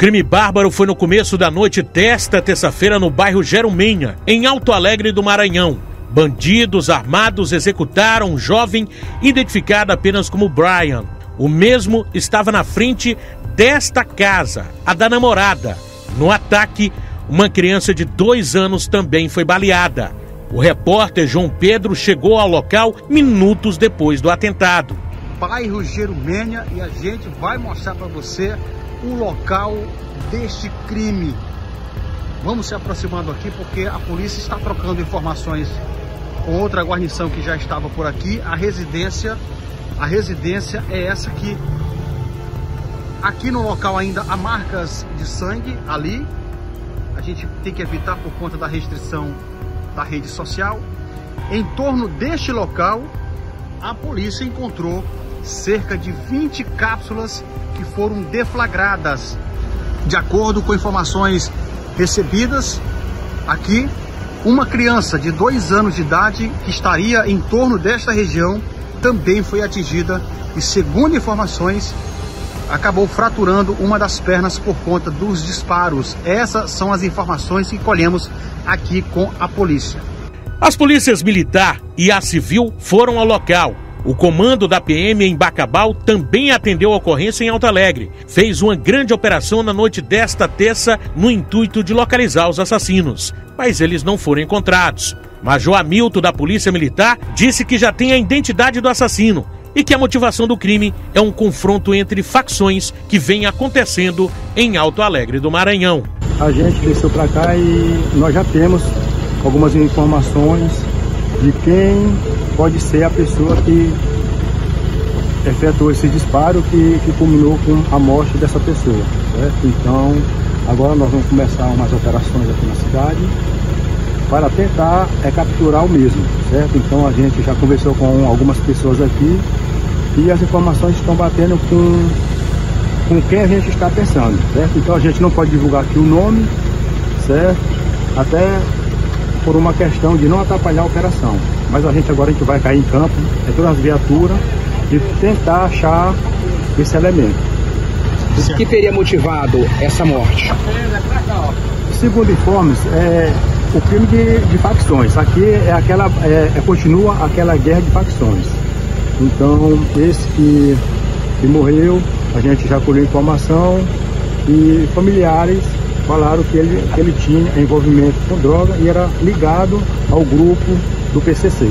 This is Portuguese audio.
crime bárbaro foi no começo da noite desta terça-feira no bairro Jerumenha, em Alto Alegre do Maranhão. Bandidos armados executaram um jovem identificado apenas como Brian. O mesmo estava na frente desta casa, a da namorada. No ataque, uma criança de dois anos também foi baleada. O repórter João Pedro chegou ao local minutos depois do atentado. Bairro Gerumênia e a gente vai mostrar para você o local deste crime. Vamos se aproximando aqui porque a polícia está trocando informações com outra guarnição que já estava por aqui. A residência, a residência é essa aqui. Aqui no local ainda há marcas de sangue ali. A gente tem que evitar por conta da restrição da rede social. Em torno deste local, a polícia encontrou cerca de 20 cápsulas que foram deflagradas. De acordo com informações recebidas aqui, uma criança de dois anos de idade que estaria em torno desta região também foi atingida e, segundo informações, acabou fraturando uma das pernas por conta dos disparos. Essas são as informações que colhemos aqui com a polícia. As polícias militar e a civil foram ao local. O comando da PM em Bacabal também atendeu a ocorrência em Alto Alegre. Fez uma grande operação na noite desta terça no intuito de localizar os assassinos, mas eles não foram encontrados. Major Hamilton da Polícia Militar disse que já tem a identidade do assassino e que a motivação do crime é um confronto entre facções que vem acontecendo em Alto Alegre do Maranhão. A gente desceu para cá e nós já temos algumas informações de quem pode ser a pessoa que efetuou esse disparo que, que culminou com a morte dessa pessoa. Certo? Então, agora nós vamos começar umas operações aqui na cidade para tentar é, capturar o mesmo, certo? Então a gente já conversou com algumas pessoas aqui e as informações estão batendo com, com quem a gente está pensando, certo? Então a gente não pode divulgar aqui o nome, certo? Até por uma questão de não atrapalhar a operação. Mas a gente agora a gente vai cair em campo, é todas as viaturas, e tentar achar esse elemento. O que teria motivado essa morte? Segundo informes, é o crime de, de facções. Aqui é aquela, é, é, continua aquela guerra de facções. Então, esse que, que morreu, a gente já colheu informação e familiares falaram que ele, que ele tinha envolvimento com droga e era ligado ao grupo do PCC.